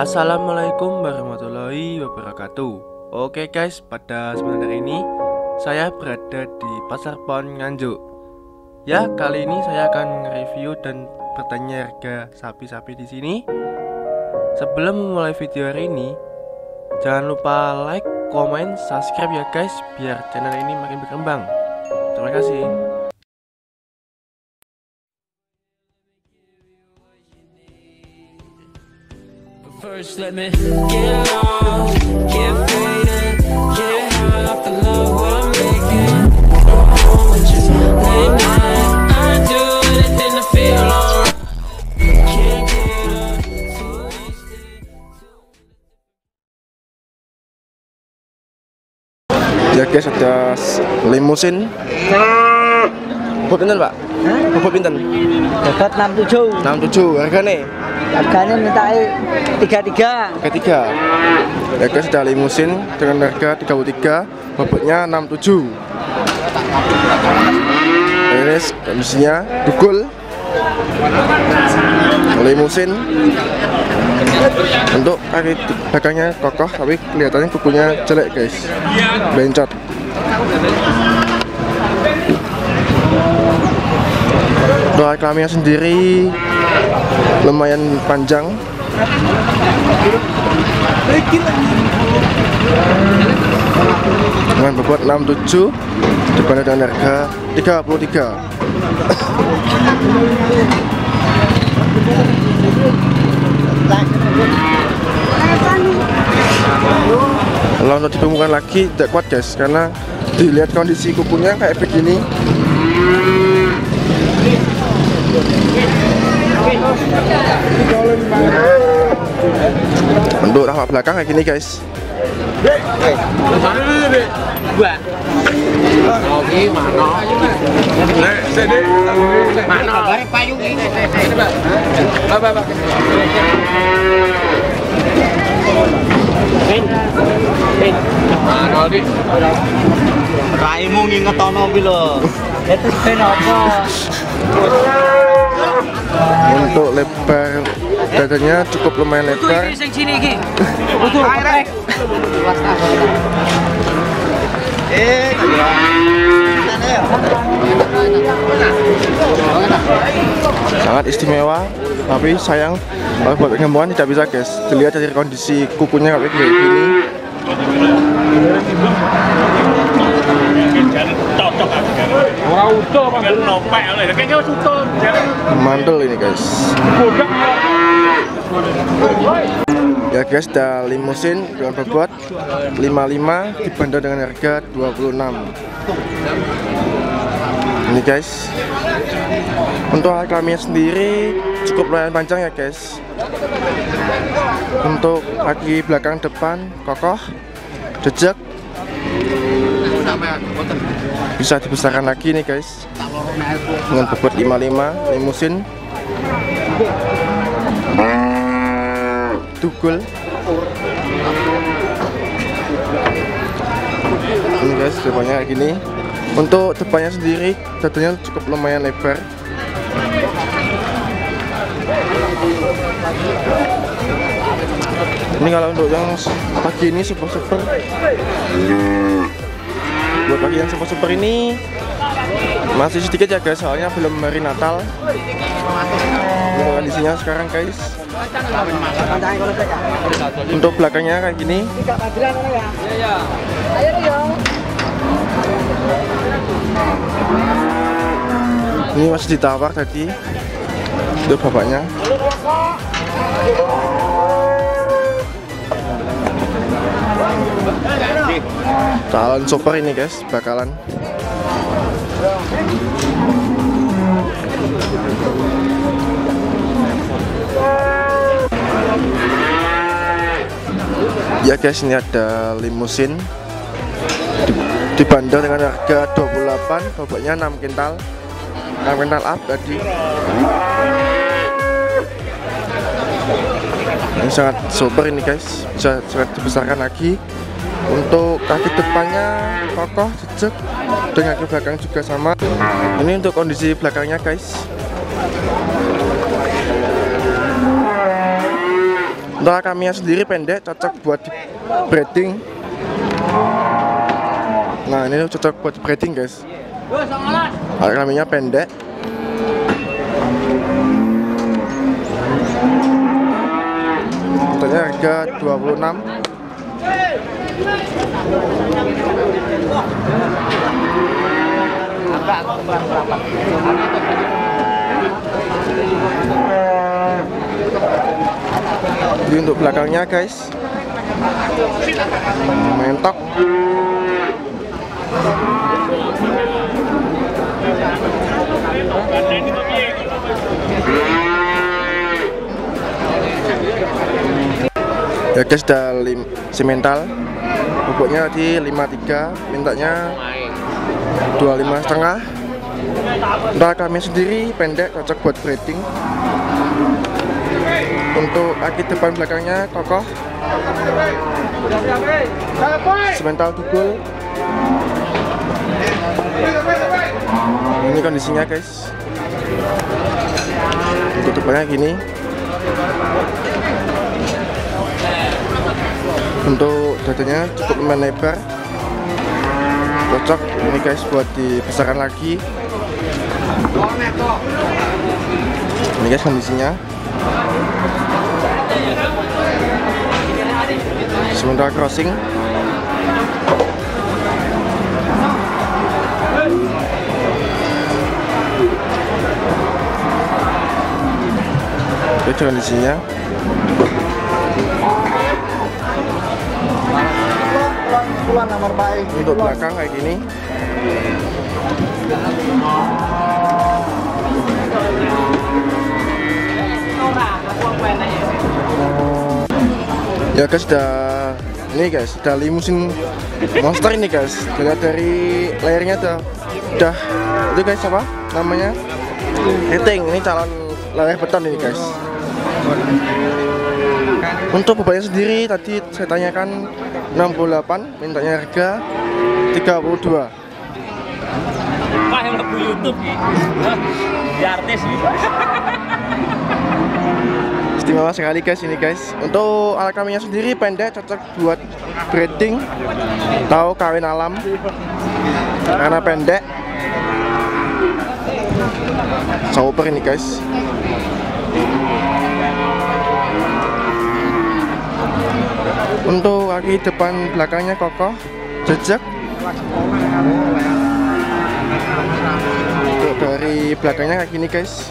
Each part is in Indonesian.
Assalamualaikum warahmatullahi wabarakatuh. Oke guys, pada sebentar ini Saya berada di Pasar Pon Nganjuk. Ya, kali ini saya akan review dan bertanya harga sapi-sapi di sini. Sebelum memulai video hari ini Jangan lupa like, komen, subscribe ya guys Biar channel ini makin berkembang. Terima kasih First, let me get lost, get faded, get high off the love what I'm making. Go home and just lay night. I do anything to feel alright. Can't get up, too wasted. Ya guys, ada limusin Bobot pinten pak? Bobot pinten? Dapat 67 67, harganya? Harganya minta 33 Ketiga Ya guys, ada limusin dengan harga 33 Bobotnya 67 Ini kondisinya dugul. Limusin. Untuk kaki belakangnya kokoh Tapi kelihatannya kukunya jelek guys. Bencot Kelaminnya sendiri lumayan panjang. Dengan bobot 67 dibanding dengan harga 33 kalau untuk ditemukan lagi tidak kuat guys karena dilihat kondisi kukunya kayak begini untuk tampak belakang kayak gini guys Raimu ngingetono kuwi lho Itu ben apa? Untuk lebar dadanya cukup lumayan lebar. sangat istimewa tapi sayang kalau buat penyembuhan tidak bisa guys. Dilihat dari kondisi kukunya kayak gini. Ora utuh kayaknya utuh. Mantul ini guys. Ya guys ada limusin dengan bobot 55 dibanderol dengan harga 26 ini guys. Untuk alat kelaminnya sendiri cukup lumayan panjang ya guys. Untuk kaki belakang depan kokoh jejak bisa dibesarkan lagi nih guys dengan bobot 55 limusin. Tugul ini guys depannya kayak gini. Untuk depannya sendiri dadanya cukup lumayan lebar. Ini kalau untuk yang pagi ini super super buat pagi yang super super ini masih sedikit ya guys soalnya belum hari Natal. Kondisinya sekarang guys. Untuk belakangnya kayak gini. Ini masih ditawar tadi itu bapaknya. Calon super ini guys bakalan ya guys ini ada limusin. Di- dibanderol dengan harga 28 bobotnya 6 kintal. 6 kintal up tadi. Ini sangat super ini guys. Bisa sangat dibesarkan lagi untuk kaki depannya kokoh jejak dan kaki belakang juga sama ini untuk kondisi belakangnya guys Untuk kaminya sendiri pendek, cocok buat di breeding. Nah ini cocok buat di breeding guys. Kaminya pendek. Harga 26 Jadi untuk belakangnya guys. Mentok. Ya guys udah lim Pupuknya tadi 53 Mintanya 25 setengah. Untuk kami sendiri pendek cocok buat breeding Untuk aki depan belakangnya kokoh. Semental dugul Ini kondisinya guys. Untuk depannya gini Untuk dadanya cukup lumayan lebar Cocok ini guys buat dibesarkan lagi. Ini guys kondisinya. Sementara crossing. Itu kondisinya untuk belakang kayak gini. Ya guys udah ini guys udah limusin monster ini guys. Dilihat dari layarnya udah udah itu guys apa namanya? Rating ini calon layar beton ini guys untuk bobotnya sendiri tadi saya tanyakan 68 mintanya harga 32 Wah, yang lagu YouTube Di artis istimewa sekali guys ini guys. Untuk alat kaminya sendiri pendek cocok buat breeding atau kawin alam. Karena pendek. Super ini guys untuk kaki depan belakangnya kokoh jejak. Untuk dari belakangnya kayak gini guys.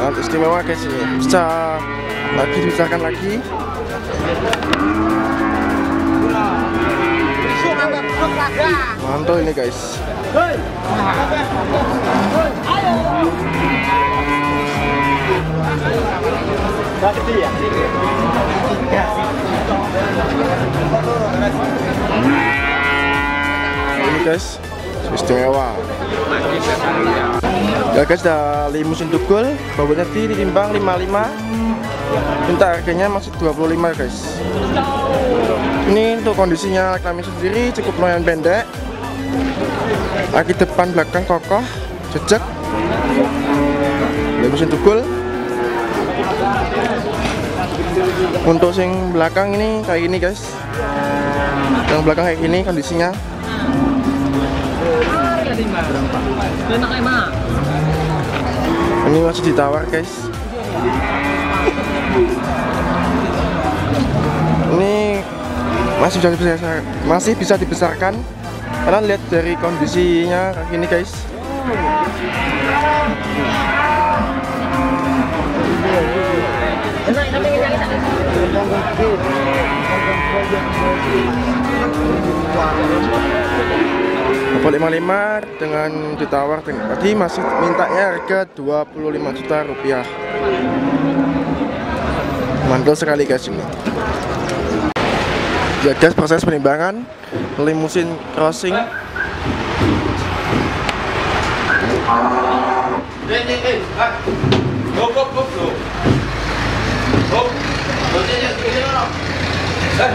Sangat istimewa guys ini. Bisa lagi dibesarkan lagi. Mantul ini guys ini guys istimewa. Ya guys udah limusin tukul bobotnya ditimbang 55 minta harganya masih 25 guys. Ini untuk kondisinya kami sendiri cukup lumayan pendek. Kaki depan belakang kokoh jejak. Limusin tukul untuk sing belakang ini kayak gini guys. Yang belakang kayak gini kondisinya. Ini masih ditawar guys. Ini masih bisa dibesarkan, masih bisa dibesarkan. Karena lihat dari kondisinya kayak gini guys Bapak 55 dengan ditawar dengan tadi masih mintanya harga 25 juta rupiah. Mantul sekali guys ini. Ya proses penimbangan limusin crossing Ya.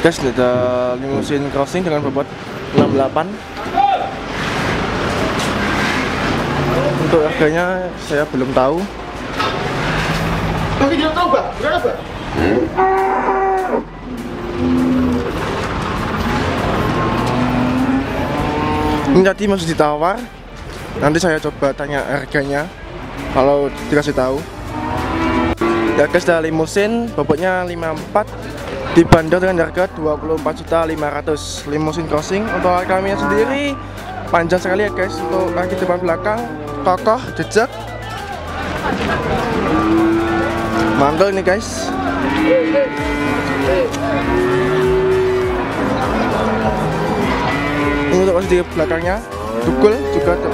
Guys, ini ada limousine crossing dengan bobot 68 Untuk harganya saya belum tahu. Tapi dia tahu, Pak. Berapa? Ini tadi masih ditawar Nanti saya coba tanya harganya Kalau dikasih tahu. Ya guys, ada limousine bobotnya 54 Dibanderol dengan harga 24.500 Limousine crossing Untuk kami sendiri Panjang sekali ya guys Untuk kaki depan belakang Kokoh, jejak. Mantul ini guys. Ini untuk posisi belakangnya Dukul juga tuh.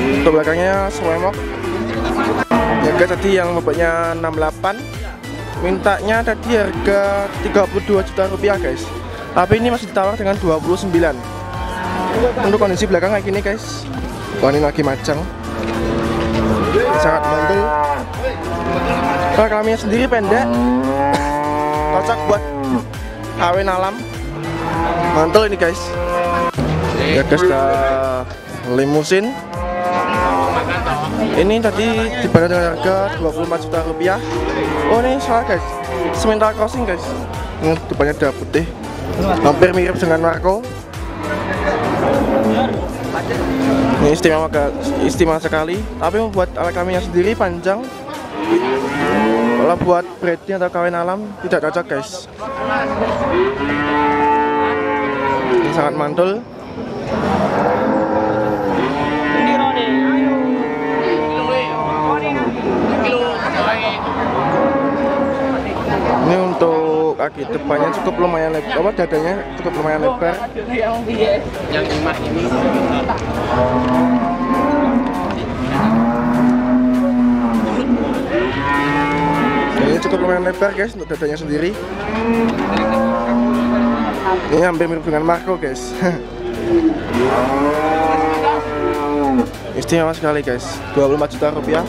Untuk belakangnya Ya guys tadi yang bobotnya 68 Mintanya tadi harga 32 juta rupiah guys. Tapi ini masih ditawar dengan 29 Untuk kondisi belakang kayak gini guys. Wah ini lagi macang Sangat mantul. Kami sendiri pendek. Cocok buat kawin alam. Mantul ini guys Ya guys limusin. Ini tadi dibayar dengan harga 24 juta rupiah. Oh ini salah guys. Sementara crossing guys. Ini depannya udah putih. Hampir mirip dengan Marco. Ini istimewa istimewa sekali. Tapi membuat alat kami sendiri panjang. Kalau buat breeding atau kawin alam tidak cocok guys. Ini sangat mantul ini untuk kaki depannya cukup lumayan lebar apa dadanya cukup lumayan lebar. Ini. Cukup lumayan lebar guys untuk dadanya sendiri. Ini hampir mirip dengan Marco guys. Istimewa sekali guys. 24 juta rupiah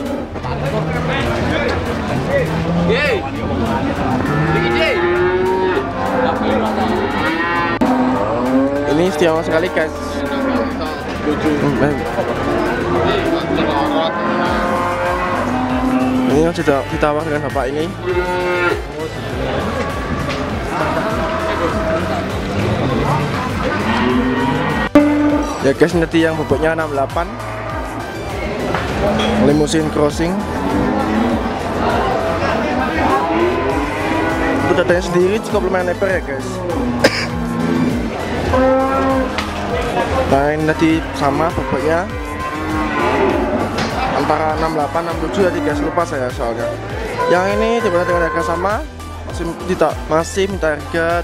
ini istimewa sekali guys? Ini yang sudah ditawar dengan bapak ini. Ya guys nanti yang bobotnya 68 limousine crossing. Untuk dadanya sendiri cukup lumayan lebar ya guys ini tadi sama bobotnya. Antara 68 67 tadi guys lupa saya soalnya. Yang ini dibayar dengan harga sama masih tidak masih minta harga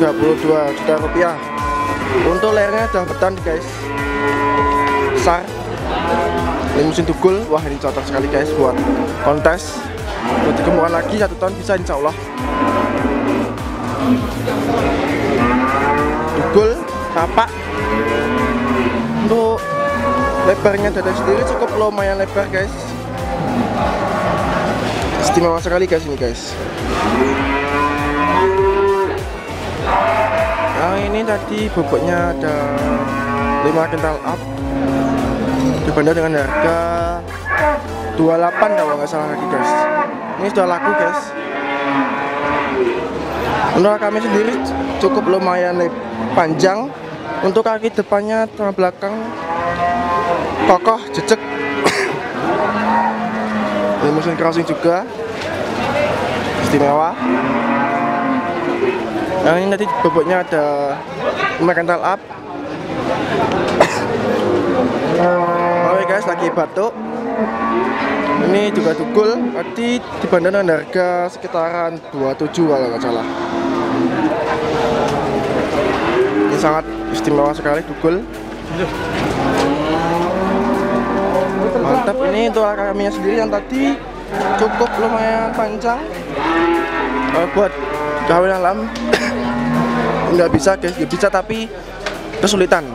32 juta rupiah. Untuk layarnya sudah beton guys. Besar limusin tukul wah ini cocok sekali guys buat kontes. Buat dikembangkan lagi satu tahun bisa insya Allah. Tukul tapak lebarnya dada sendiri cukup lumayan lebar guys. Istimewa sekali guys ini guys. Yang ini tadi bobotnya ada 5 kental up. Dibanderol dengan harga 28 kalau nggak salah lagi guys. Ini sudah laku guys. Untuk kami sendiri cukup lumayan panjang. Untuk kaki depannya belakang kokoh jejek ini mesin crossing juga istimewa yang ini nanti bobotnya ada 5 kental up Oke guys, lagi batuk. Ini juga dugul. Tadi dibanderol dengan harga sekitaran 27 kalau nggak salah. Ini sangat istimewa sekali dugul. Mantap. Ini untuk kami sendiri yang tadi cukup lumayan panjang. Eh, buat kawin alam nggak bisa guys, nggak bisa tapi kesulitan.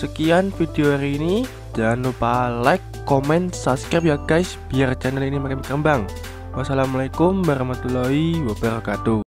Sekian video hari ini. Jangan lupa like, comment, subscribe ya guys biar channel ini makin berkembang. Wassalamualaikum warahmatullahi wabarakatuh.